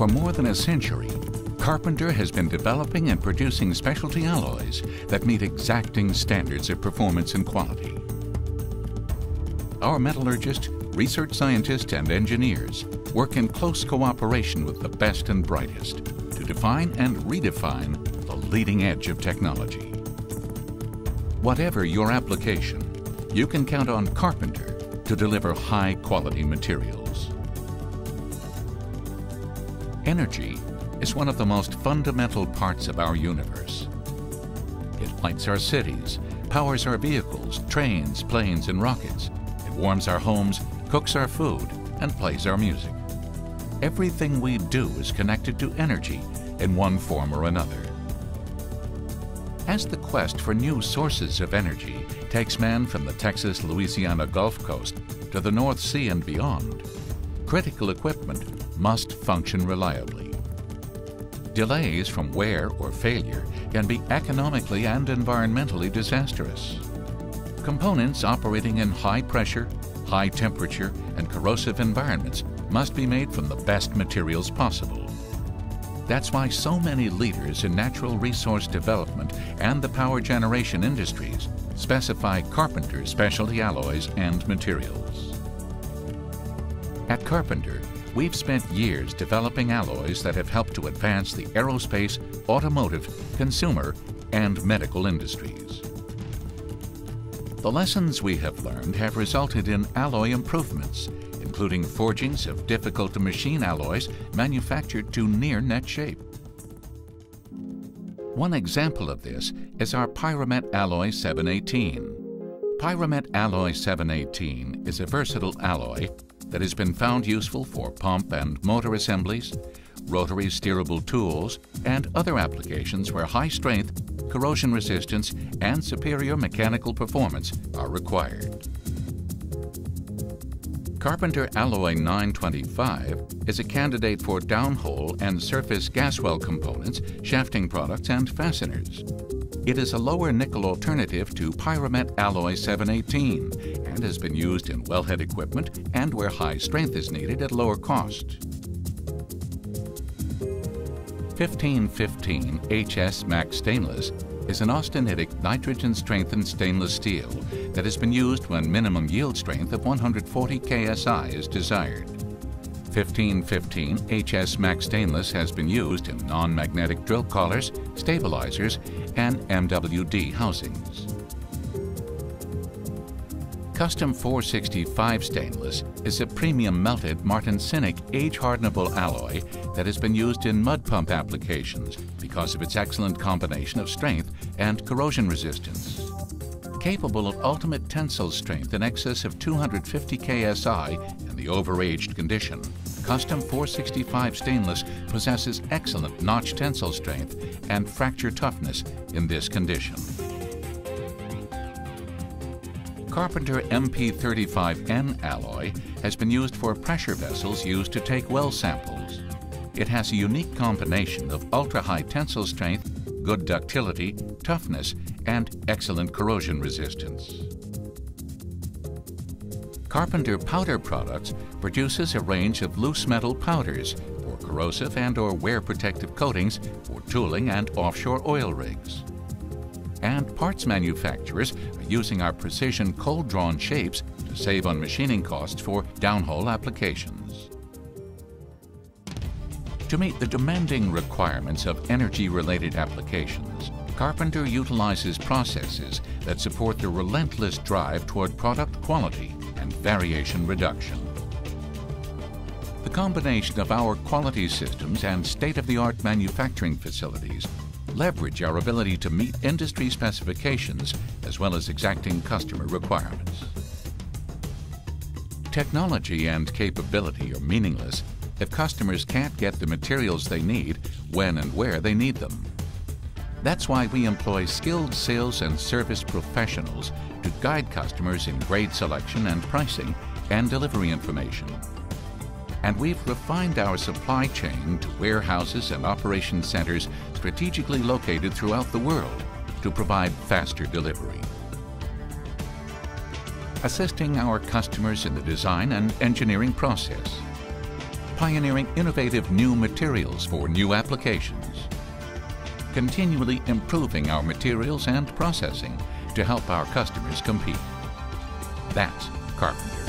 For more than a century, Carpenter has been developing and producing specialty alloys that meet exacting standards of performance and quality. Our metallurgists, research scientists, and engineers work in close cooperation with the best and brightest to define and redefine the leading edge of technology. Whatever your application, you can count on Carpenter to deliver high quality materials. Energy is one of the most fundamental parts of our universe. It lights our cities, powers our vehicles, trains, planes, and rockets. It warms our homes, cooks our food, and plays our music. Everything we do is connected to energy in one form or another. As the quest for new sources of energy takes man from the Texas-Louisiana Gulf Coast to the North Sea and beyond, critical equipment must function reliably. Delays from wear or failure can be economically and environmentally disastrous. Components operating in high pressure, high temperature, and corrosive environments must be made from the best materials possible. That's why so many leaders in natural resource development and the power generation industries specify Carpenter specialty alloys and materials. At Carpenter, We've spent years developing alloys that have helped to advance the aerospace, automotive, consumer, and medical industries. The lessons we have learned have resulted in alloy improvements, including forgings of difficult-to-machine alloys manufactured to near net shape. One example of this is our Pyromet Alloy 718. Pyromet Alloy 718 is a versatile alloy that has been found useful for pump and motor assemblies, rotary steerable tools, and other applications where high strength, corrosion resistance, and superior mechanical performance are required. Carpenter Alloy 925 is a candidate for downhole and surface gas well components, shafting products, and fasteners. It is a lower nickel alternative to Pyromet Alloy 718 and has been used in wellhead equipment and where high strength is needed at lower cost. 1515 HS Max Stainless is an austenitic nitrogen-strengthened stainless steel that has been used when minimum yield strength of 140 KSI is desired. 1515 HS Max Stainless has been used in non-magnetic drill collars, stabilizers, and MWD housings. Custom 465 Stainless is a premium melted martensitic age-hardenable alloy that has been used in mud pump applications because of its excellent combination of strength and corrosion resistance. Capable of ultimate tensile strength in excess of 250 KSI in the overaged condition, Custom 465 stainless possesses excellent notch tensile strength and fracture toughness in this condition. Carpenter MP35N alloy has been used for pressure vessels used to take well samples. It has a unique combination of ultra-high tensile strength, good ductility, toughness, and excellent corrosion resistance. Carpenter Powder Products produces a range of loose metal powders for corrosive and or wear protective coatings for tooling and offshore oil rigs. And parts manufacturers are using our precision cold-drawn shapes to save on machining costs for downhole applications. To meet the demanding requirements of energy-related applications, Carpenter utilizes processes that support the relentless drive toward product quality and variation reduction. The combination of our quality systems and state-of-the-art manufacturing facilities leverage our ability to meet industry specifications as well as exacting customer requirements. Technology and capability are meaningless if customers can't get the materials they need when and where they need them. That's why we employ skilled sales and service professionals to guide customers in grade selection and pricing and delivery information. And we've refined our supply chain to warehouses and operation centers strategically located throughout the world to provide faster delivery. Assisting our customers in the design and engineering process. pioneering innovative new materials for new applications, continually improving our materials and processing to help our customers compete. That's Carpenter.